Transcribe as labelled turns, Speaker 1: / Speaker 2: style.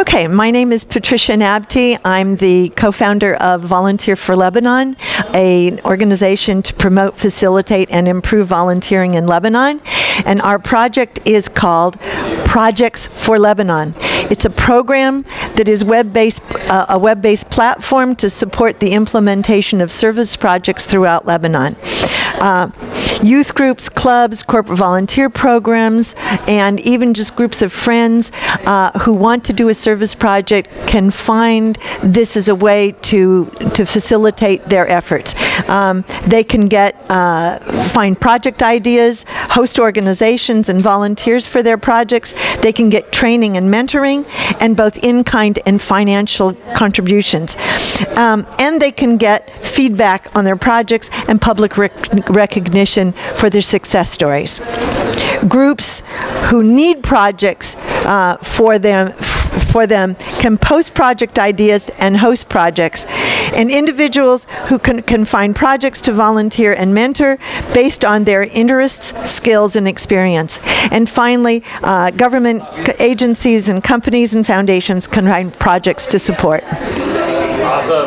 Speaker 1: Okay, my name is Patricia Nabti. I'm the co-founder of Volunteer for Lebanon, an organization to promote, facilitate, and improve volunteering in Lebanon. And our project is called Projects for Lebanon. It's a program that is web-based, uh, a web-based platform to support the implementation of service projects throughout Lebanon. Uh, youth groups, clubs, corporate volunteer programs, and even just groups of friends uh, who want to do a service project can find this as a way to to facilitate their efforts. Um, they can get uh, find project ideas, host organizations and volunteers for their projects. They can get training and mentoring, and both in-kind and financial contributions. Um, and they can get feedback on their projects and public rec recognition for their success stories. Groups who need projects uh, for them for them can post project ideas and host projects and individuals who can, can find projects to volunteer and mentor based on their interests skills and experience and finally uh, government agencies and companies and foundations can find projects to support
Speaker 2: Awesome.